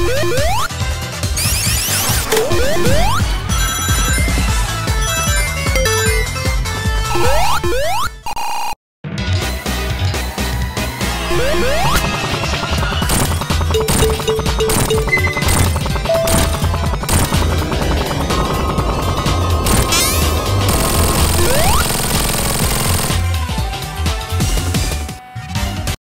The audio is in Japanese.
What?